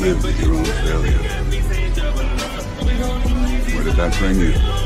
with your own failure. Where did that bring you?